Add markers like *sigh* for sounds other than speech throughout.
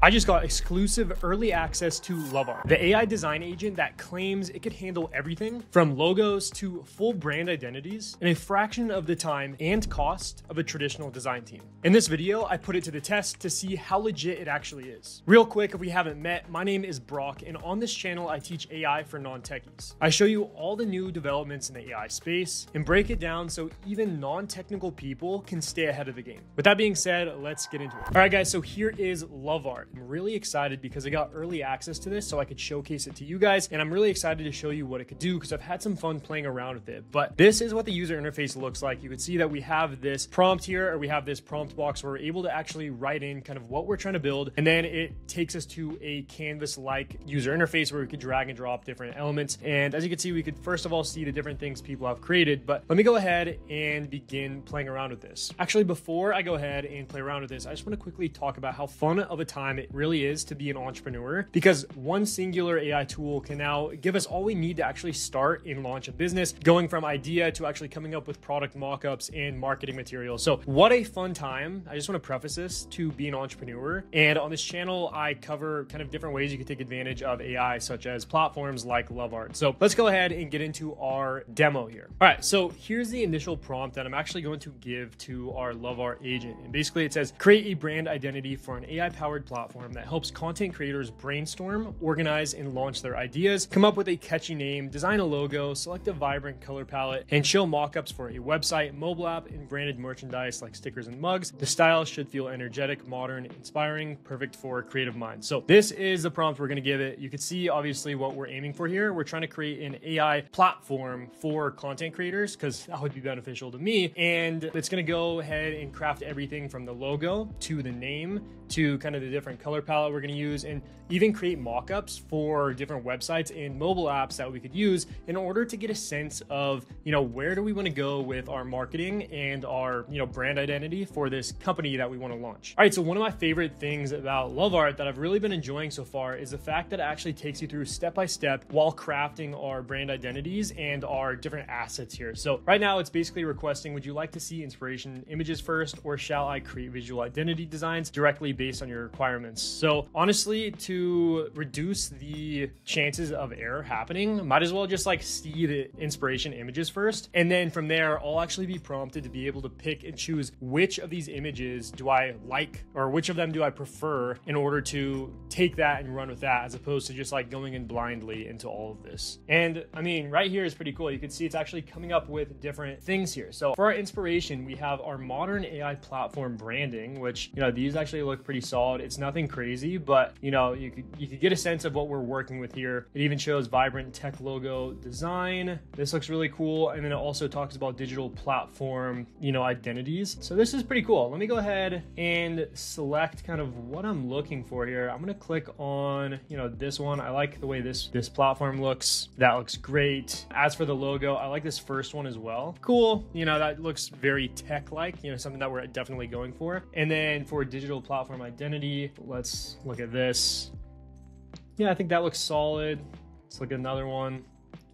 I just got exclusive early access to Lovart, the AI design agent that claims it could handle everything from logos to full brand identities in a fraction of the time and cost of a traditional design team. In this video, I put it to the test to see how legit it actually is. Real quick, if we haven't met, my name is Brock, and on this channel, I teach AI for non-techies. I show you all the new developments in the AI space and break it down so even non-technical people can stay ahead of the game. With that being said, let's get into it. All right, guys, so here is Lovart. I'm really excited because I got early access to this so I could showcase it to you guys. And I'm really excited to show you what it could do because I've had some fun playing around with it. But this is what the user interface looks like. You can see that we have this prompt here or we have this prompt box where we're able to actually write in kind of what we're trying to build. And then it takes us to a canvas-like user interface where we could drag and drop different elements. And as you can see, we could first of all see the different things people have created. But let me go ahead and begin playing around with this. Actually, before I go ahead and play around with this, I just want to quickly talk about how fun of a time it really is to be an entrepreneur because one singular AI tool can now give us all we need to actually start and launch a business, going from idea to actually coming up with product mockups and marketing materials. So, what a fun time. I just want to preface this to be an entrepreneur. And on this channel, I cover kind of different ways you can take advantage of AI, such as platforms like Lovart. So, let's go ahead and get into our demo here. All right, so here's the initial prompt that I'm actually going to give to our Lovart agent. And basically, it says create a brand identity for an AI powered platform that helps content creators brainstorm, organize, and launch their ideas, come up with a catchy name, design a logo, select a vibrant color palette, and show mockups for a website, mobile app, and branded merchandise like stickers and mugs. The style should feel energetic, modern, inspiring, perfect for creative minds. So this is the prompt we're going to give it. You can see obviously what we're aiming for here. We're trying to create an AI platform for content creators because that would be beneficial to me. And it's going to go ahead and craft everything from the logo to the name to kind of the different color palette we're going to use and even create mockups for different websites and mobile apps that we could use in order to get a sense of, you know, where do we want to go with our marketing and our, you know, brand identity for this company that we want to launch. All right, so one of my favorite things about Lovart that I've really been enjoying so far is the fact that it actually takes you through step by step while crafting our brand identities and our different assets here. So right now it's basically requesting, would you like to see inspiration images first or shall I create visual identity designs directly based on your requirements? So honestly, to reduce the chances of error happening, might as well just like see the inspiration images first. And then from there, I'll actually be prompted to be able to pick and choose which of these images do I like or which of them do I prefer in order to take that and run with that as opposed to just like going in blindly into all of this. And I mean, right here is pretty cool. You can see it's actually coming up with different things here. So for our inspiration, we have our modern AI platform branding, which, you know, these actually look pretty solid. It's nothing crazy, but you know, you could you could get a sense of what we're working with here. It even shows vibrant tech logo design. This looks really cool. And then it also talks about digital platform, you know, identities. So this is pretty cool. Let me go ahead and select kind of what I'm looking for here. I'm gonna click on, you know, this one. I like the way this this platform looks. That looks great. As for the logo, I like this first one as well. Cool. You know, that looks very tech-like, you know, something that we're definitely going for. And then for digital platform identity, let's look at this. Yeah, I think that looks solid. Let's look at another one.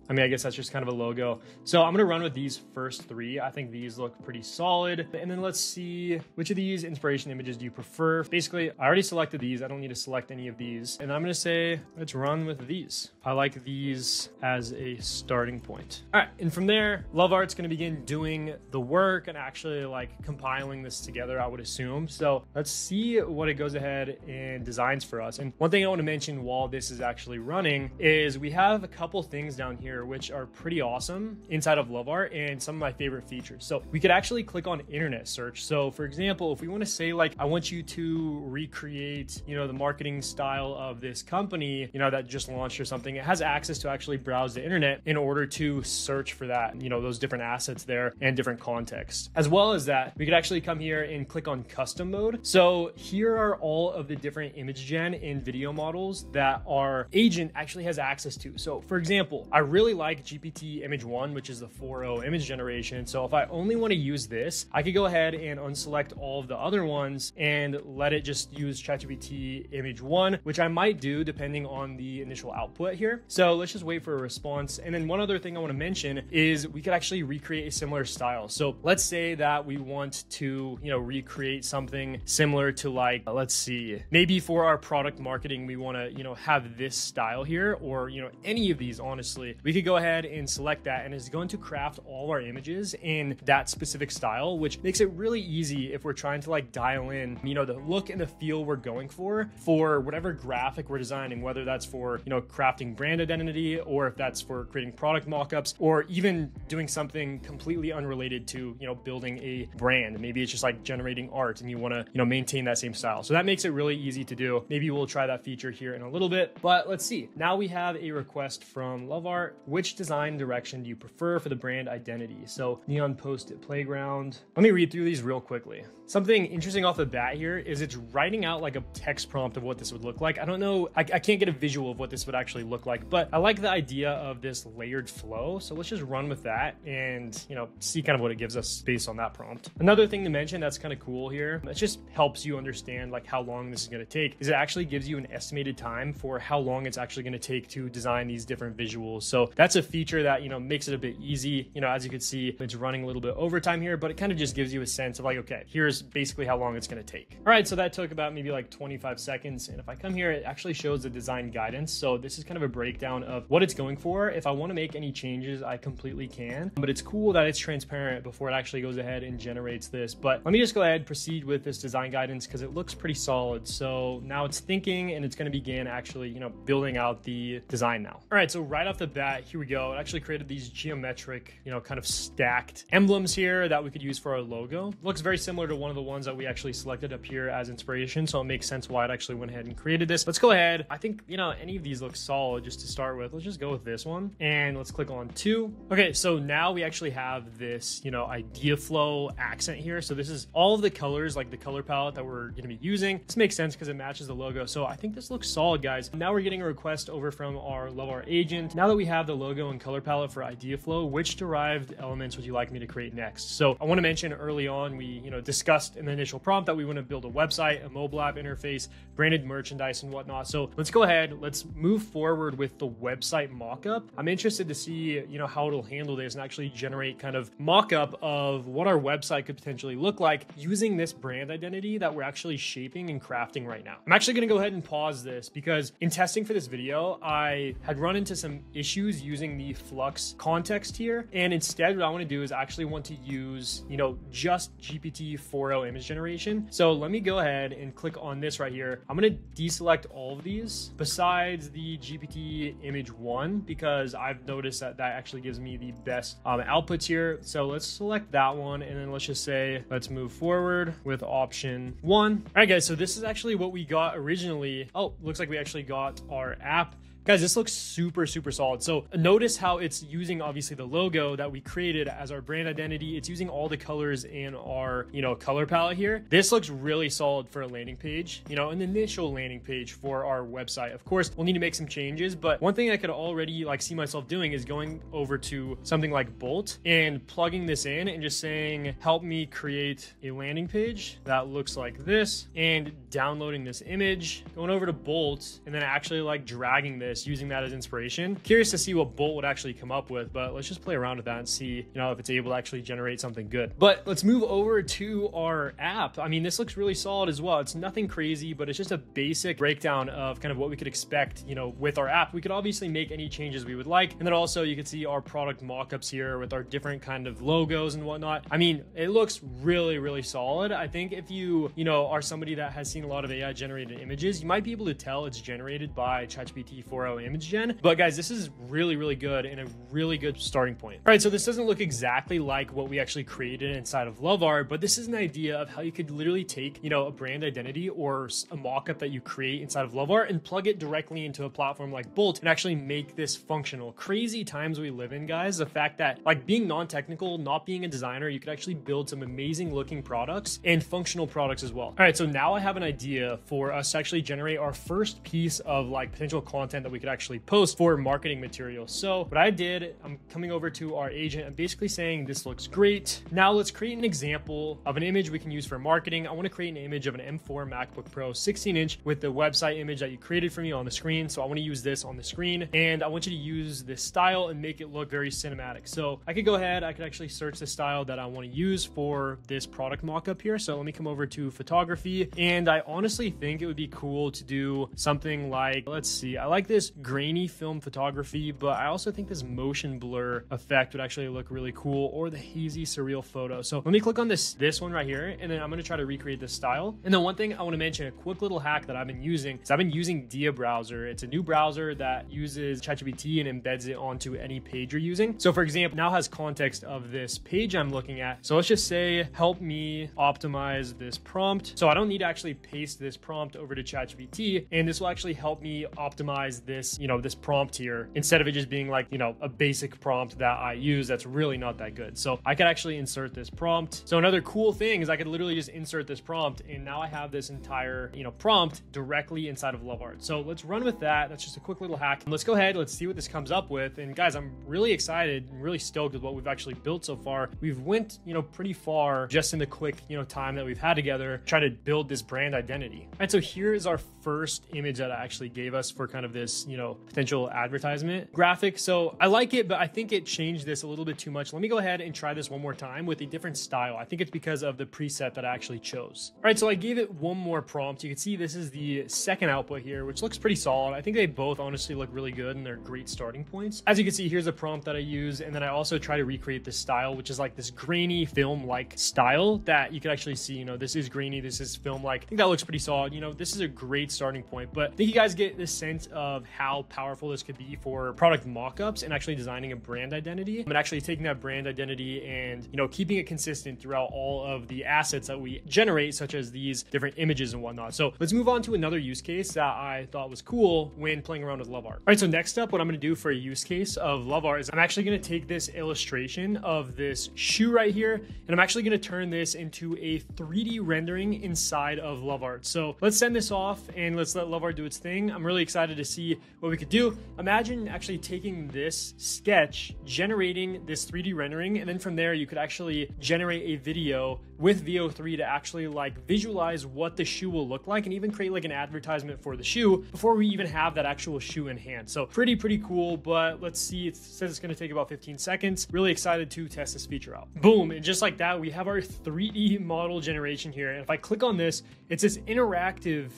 I mean, I guess that's just kind of a logo. So I'm gonna run with these first three. I think these look pretty solid. And then let's see, which of these inspiration images do you prefer? Basically, I already selected these. I don't need to select any of these. And I'm gonna say, let's run with these. I like these as a starting point. All right, and from there, Lovart's gonna begin doing the work and actually like compiling this together, I would assume. So let's see what it goes ahead and designs for us. And one thing I wanna mention while this is actually running is we have a couple things down here here, which are pretty awesome inside of Lovart and some of my favorite features. So we could actually click on internet search. So for example, if we want to say like, I want you to recreate, you know, the marketing style of this company, you know, that just launched or something, it has access to actually browse the internet in order to search for that, you know, those different assets there and different contexts. As well as that, we could actually come here and click on custom mode. So here are all of the different image gen and video models that our agent actually has access to. So for example, I really really like GPT image one, which is the 4.0 image generation. So if I only want to use this, I could go ahead and unselect all of the other ones and let it just use ChatGPT image one, which I might do depending on the initial output here. So let's just wait for a response. And then one other thing I want to mention is we could actually recreate a similar style. So let's say that we want to, you know, recreate something similar to like, let's see, maybe for our product marketing, we want to, you know, have this style here or, you know, any of these, honestly, we could go ahead and select that and it's going to craft all our images in that specific style, which makes it really easy if we're trying to like dial in, you know, the look and the feel we're going for, for whatever graphic we're designing, whether that's for, you know, crafting brand identity or if that's for creating product mockups or even doing something completely unrelated to, you know, building a brand. Maybe it's just like generating art and you want to, you know, maintain that same style. So that makes it really easy to do. Maybe we'll try that feature here in a little bit, but let's see. Now we have a request from Lovart. Which design direction do you prefer for the brand identity? So neon post-it playground. Let me read through these real quickly. Something interesting off the bat here is it's writing out like a text prompt of what this would look like. I don't know, I, I can't get a visual of what this would actually look like, but I like the idea of this layered flow. So let's just run with that and, you know, see kind of what it gives us based on that prompt. Another thing to mention that's kind of cool here, it just helps you understand like how long this is going to take, is it actually gives you an estimated time for how long it's actually going to take to design these different visuals. So that's a feature that, you know, makes it a bit easy. You know, as you can see, it's running a little bit overtime here, but it kind of just gives you a sense of like, okay, here's basically how long it's going to take. All right, so that took about maybe like 25 seconds. And if I come here, it actually shows the design guidance. So this is kind of a breakdown of what it's going for. If I want to make any changes, I completely can, but it's cool that it's transparent before it actually goes ahead and generates this. But let me just go ahead and proceed with this design guidance because it looks pretty solid. So now it's thinking and it's going to begin actually, you know, building out the design now. All right, so right off the bat, here we go. It actually created these geometric, you know, kind of stacked emblems here that we could use for our logo. Looks very similar to one of the ones that we actually selected up here as inspiration. So it makes sense why it actually went ahead and created this. Let's go ahead. I think, you know, any of these look solid just to start with. Let's just go with this one and let's click on two. Okay, so now we actually have this, you know, idea flow accent here. So this is all of the colors, like the color palette that we're gonna be using. This makes sense because it matches the logo. So I think this looks solid, guys. Now we're getting a request over from our Lovart agent. Now that we have the logo and color palette for idea flow, which derived elements would you like me to create next? So I wanna mention early on, we, you know, discussed in the initial prompt that we wanna build a website, a mobile app interface, branded merchandise and whatnot. So let's go ahead, let's move forward with the website mockup. I'm interested to see, you know, how it'll handle this and actually generate kind of mockup of what our website could potentially look like using this brand identity that we're actually shaping and crafting right now. I'm actually gonna go ahead and pause this because in testing for this video, I had run into some issues using the Flux Kontext here. And instead, what I wanna do is actually want to use, you know, just GPT 4.0 image generation. So let me go ahead and click on this right here. I'm gonna deselect all of these besides the GPT image one, because I've noticed that that actually gives me the best um, outputs here. So let's select that one. And then let's just say, let's move forward with option one. All right, guys, so this is actually what we got originally. Oh, looks like we actually got our app Guys, this looks super, super solid. So notice how it's using obviously the logo that we created as our brand identity. It's using all the colors in our, you know, color palette here. This looks really solid for a landing page, you know, an initial landing page for our website. Of course, we'll need to make some changes, but one thing I could already like see myself doing is going over to something like Bolt and plugging this in and just saying, help me create a landing page that looks like this and downloading this image, going over to Bolt and then actually like dragging this this using that as inspiration. Curious to see what Bolt would actually come up with, but let's just play around with that and see, you know, if it's able to actually generate something good. But let's move over to our app. I mean, this looks really solid as well. It's nothing crazy, but it's just a basic breakdown of kind of what we could expect, you know, with our app. We could obviously make any changes we would like. And then also you can see our product mockups here with our different kind of logos and whatnot. I mean, it looks really, really solid. I think if you, you know, are somebody that has seen a lot of AI generated images, you might be able to tell it's generated by ChatGPT 4 image gen. But guys, this is really, really good and a really good starting point. All right, so this doesn't look exactly like what we actually created inside of Lovart, but this is an idea of how you could literally take, you know, a brand identity or a mockup that you create inside of Lovart and plug it directly into a platform like Bolt and actually make this functional. Crazy times we live in, guys. The fact that like being non-technical, not being a designer, you could actually build some amazing looking products and functional products as well. All right, so now I have an idea for us to actually generate our first piece of like potential content that we could actually post for marketing material. So what I did, I'm coming over to our agent. I'm basically saying this looks great. Now let's create an example of an image we can use for marketing. I want to create an image of an M4 MacBook Pro 16 inch with the website image that you created for me on the screen. So I want to use this on the screen and I want you to use this style and make it look very cinematic. So I could go ahead, I could actually search the style that I want to use for this product mockup here. So let me come over to photography and I honestly think it would be cool to do something like, let's see, I like this grainy film photography, but I also think this motion blur effect would actually look really cool or the hazy surreal photo. So let me click on this, this one right here, and then I'm gonna try to recreate this style. And then one thing I wanna mention, a quick little hack that I've been using is I've been using Dia Browser. It's a new browser that uses ChatGPT and embeds it onto any page you're using. So for example, now has context of this page I'm looking at. So let's just say, help me optimize this prompt. So I don't need to actually paste this prompt over to ChatGPT, and this will actually help me optimize this, you know, this prompt here instead of it just being like, you know, a basic prompt that I use that's really not that good. So I could actually insert this prompt. So another cool thing is I could literally just insert this prompt and now I have this entire, you know, prompt directly inside of Lovart. So let's run with that. That's just a quick little hack. Let's go ahead. Let's see what this comes up with. And guys, I'm really excited and really stoked with what we've actually built so far. We've went, you know, pretty far just in the quick, you know, time that we've had together trying to build this brand identity. Right, so here is our first image that I actually gave us for kind of this, you know, potential advertisement graphic. So I like it, but I think it changed this a little bit too much. Let me go ahead and try this one more time with a different style. I think it's because of the preset that I actually chose. All right, so I gave it one more prompt. You can see this is the second output here, which looks pretty solid. I think they both honestly look really good and they're great starting points. As you can see, here's a prompt that I use. And then I also try to recreate this style, which is like this grainy film-like style that you can actually see, you know, this is grainy, this is film-like. I think that looks pretty solid. You know, this is a great starting point, but I think you guys get this sense of how powerful this could be for product mockups and actually designing a brand identity and actually taking that brand identity and, you know, keeping it consistent throughout all of the assets that we generate, such as these different images and whatnot. So let's move on to another use case that I thought was cool when playing around with Lovart. All right, so next up, what I'm gonna do for a use case of Lovart is I'm actually gonna take this illustration of this shoe right here, and I'm actually gonna turn this into a 3D rendering inside of Lovart. So let's send this off and let's let Lovart do its thing. I'm really excited to see what we could do. Imagine actually taking this sketch, generating this 3D rendering, and then from there you could actually generate a video with Veo 3 to actually like visualize what the shoe will look like and even create like an advertisement for the shoe before we even have that actual shoe in hand. So pretty, pretty cool, but let's see, it says it's gonna take about 15 seconds. Really excited to test this feature out. Boom, and just like that, we have our 3D model generation here. And if I click on this, it's this interactive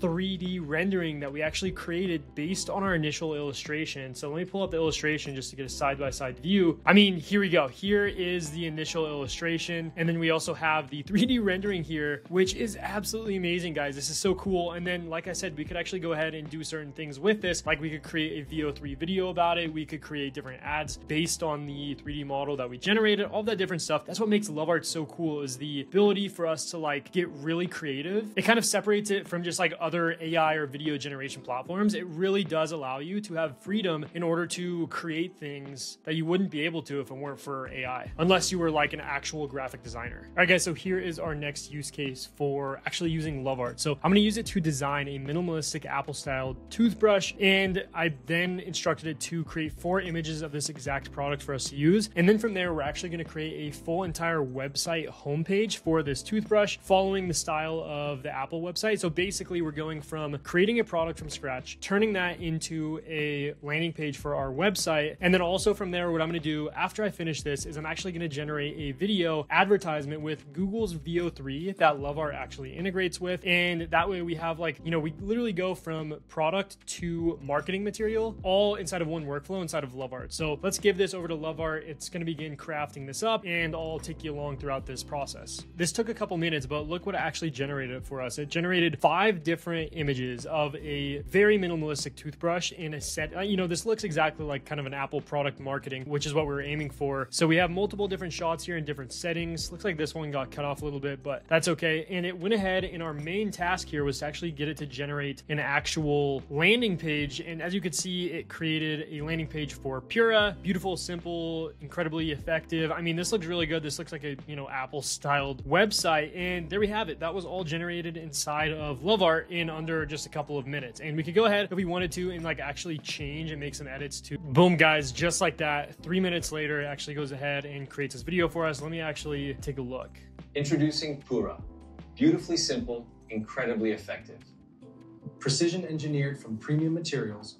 3D rendering that we actually created based on our initial illustration. So let me pull up the illustration just to get a side-by-side -side view. I mean, here we go. Here is the initial illustration. And then we also have the 3D rendering here, which is absolutely amazing, guys. This is so cool. And then, like I said, we could actually go ahead and do certain things with this. Like we could create a Veo 3 video about it. We could create different ads based on the 3D model that we generated, all that different stuff. That's what makes Lovart so cool is the ability for us to like get really creative. It kind of separates it from just like other other AI or video generation platforms, it really does allow you to have freedom in order to create things that you wouldn't be able to if it weren't for AI, unless you were like an actual graphic designer. All right, guys, so here is our next use case for actually using Lovart. So I'm gonna use it to design a minimalistic Apple style toothbrush, and I then instructed it to create four images of this exact product for us to use. And then from there, we're actually gonna create a full entire website homepage for this toothbrush following the style of the Apple website. So basically, we're going from creating a product from scratch, turning that into a landing page for our website. And then also from there, what I'm gonna do after I finish this is I'm actually gonna generate a video advertisement with Google's Veo 3 that Lovart actually integrates with. And that way we have like, you know, we literally go from product to marketing material all inside of one workflow inside of Lovart. So let's give this over to Lovart. It's gonna begin crafting this up and I'll take you along throughout this process. This took a couple minutes, but look what it actually generated for us. It generated five different different images of a very minimalistic toothbrush in a set. Uh, you know, this looks exactly like kind of an Apple product marketing, which is what we are aiming for. So we have multiple different shots here in different settings. Looks like this one got cut off a little bit, but that's okay. And it went ahead and our main task here was to actually get it to generate an actual landing page. And as you can see, it created a landing page for Pura. Beautiful, simple, incredibly effective. I mean, this looks really good. This looks like a, you know, Apple styled website. And there we have it. That was all generated inside of Lovart in under just a couple of minutes. And we could go ahead if we wanted to and like actually change and make some edits to boom guys, just like that. Three minutes later, it actually goes ahead and creates this video for us. Let me actually take a look. Introducing Pura. Beautifully simple, incredibly effective. Precision engineered from premium materials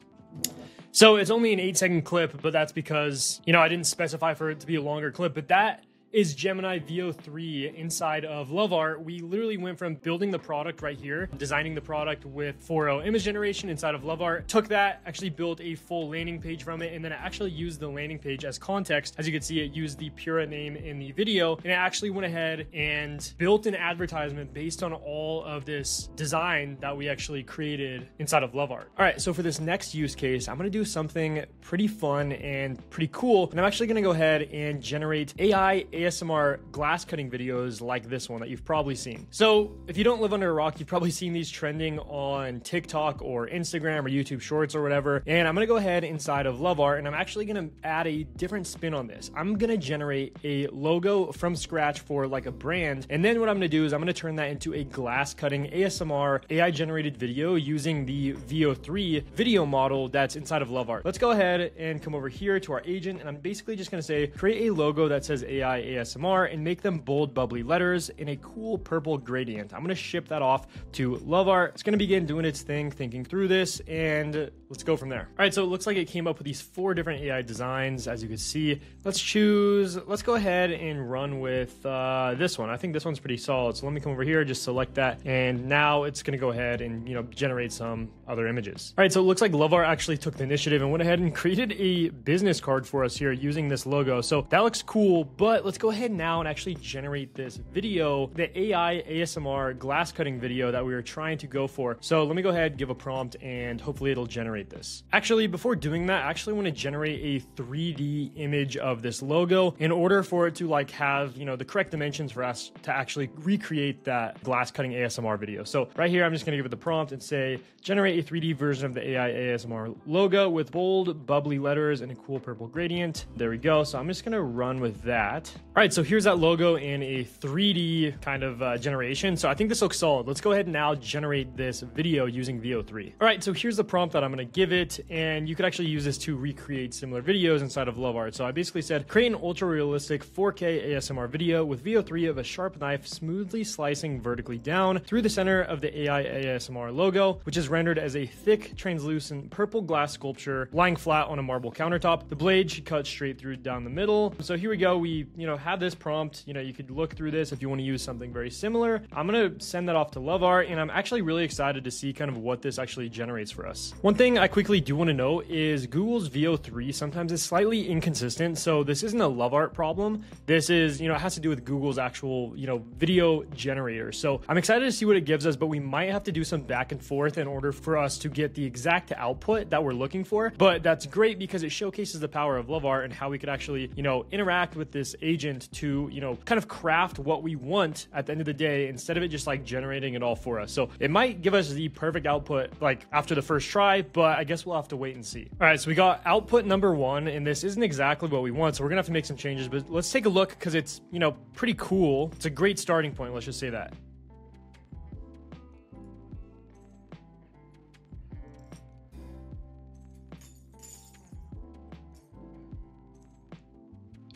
so it's only an eight second clip, but that's because, you know, I didn't specify for it to be a longer clip, but that is Gemini Veo 3 inside of Lovart. We literally went from building the product right here, designing the product with 4.0 image generation inside of Lovart, took that, actually built a full landing page from it, and then I actually used the landing page as context. As you can see, it used the Pura name in the video, and I actually went ahead and built an advertisement based on all of this design that we actually created inside of Lovart. All right, so for this next use case, I'm gonna do something pretty fun and pretty cool, and I'm actually gonna go ahead and generate AI ASMR glass cutting videos like this one that you've probably seen. So if you don't live under a rock, you've probably seen these trending on TikTok or Instagram or YouTube Shorts or whatever. And I'm gonna go ahead inside of Lovart and I'm actually gonna add a different spin on this. I'm gonna generate a logo from scratch for like a brand. And then what I'm gonna do is I'm gonna turn that into a glass cutting ASMR AI generated video using the Veo 3 video model that's inside of Lovart. Let's go ahead and come over here to our agent and I'm basically just gonna say create a logo that says AI ASMR and make them bold, bubbly letters in a cool purple gradient. I'm gonna ship that off to Lovart. It's gonna begin doing its thing, thinking through this, and let's go from there. All right, so it looks like it came up with these four different AI designs, as you can see. Let's choose, let's go ahead and run with uh, this one. I think this one's pretty solid. So let me come over here, just select that, and now it's gonna go ahead and you know generate some other images. All right, so it looks like Lovart actually took the initiative and went ahead and *laughs* created a business card for us here using this logo. So that looks cool, but let's go ahead now and actually generate this video, the AI ASMR glass cutting video that we were trying to go for. So let me go ahead, give a prompt, and hopefully it'll generate this. Actually, before doing that, I actually want to generate a 3D image of this logo in order for it to like have, you know, the correct dimensions for us to actually recreate that glass cutting ASMR video. So right here, I'm just going to give it the prompt and say, generate a 3D version of the AI ASMR logo with bold, bubbly letters and a cool purple gradient. There we go. So I'm just going to run with that. All right, so here's that logo in a 3D kind of uh, generation. So I think this looks solid. Let's go ahead and now generate this video using Veo 3. All right, so here's the prompt that I'm going to give it. And you could actually use this to recreate similar videos inside of Lovart. So I basically said, create an ultra realistic 4K ASMR video with Veo 3 of a sharp knife smoothly slicing vertically down through the center of the AI ASMR logo, which is rendered as a thick, translucent purple glass sculpture lying flat on a marble countertop. The blade should cut straight through down the middle. So here we go. We, you know, have this prompt. You know, you could look through this if you want to use something very similar. I'm going to send that off to Lovart, and I'm actually really excited to see kind of what this actually generates for us. One thing I quickly do want to know is Google's Veo 3 sometimes is slightly inconsistent. So this isn't a Lovart problem. This is, you know, it has to do with Google's actual, you know, video generator. So I'm excited to see what it gives us, but we might have to do some back and forth in order for us to get the exact output that we're looking for. But that's great because it showcases the power of Lovart and how we could actually, you know, interact with this agent to, you know, kind of craft what we want at the end of the day instead of it just like generating it all for us. So it might give us the perfect output like after the first try, but I guess we'll have to wait and see. All right, so we got output number one, and this isn't exactly what we want, so we're gonna have to make some changes, but let's take a look because it's, you know, pretty cool. It's a great starting point, let's just say that.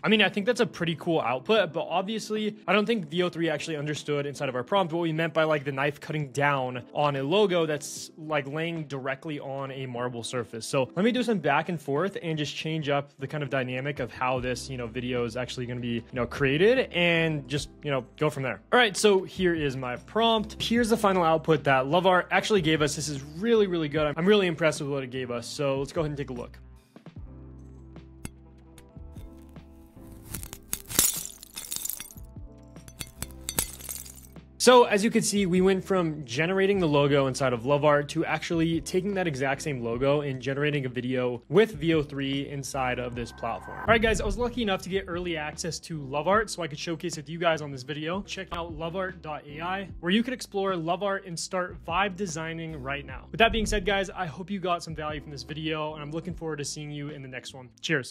I mean, I think that's a pretty cool output, but obviously, I don't think Veo 3 actually understood inside of our prompt what we meant by like the knife cutting down on a logo that's like laying directly on a marble surface. So let me do some back and forth and just change up the kind of dynamic of how this, you know, video is actually going to be, you know, created and just, you know, go from there. All right, so here is my prompt. Here's the final output that Lovart actually gave us. This is really, really good. I'm really impressed with what it gave us. So let's go ahead and take a look. So as you can see, we went from generating the logo inside of Lovart to actually taking that exact same logo and generating a video with Veo 3 inside of this platform. All right, guys, I was lucky enough to get early access to Lovart so I could showcase it to you guys on this video. Check out lovart.ai where you can explore Lovart and start vibe designing right now. With that being said, guys, I hope you got some value from this video and I'm looking forward to seeing you in the next one. Cheers.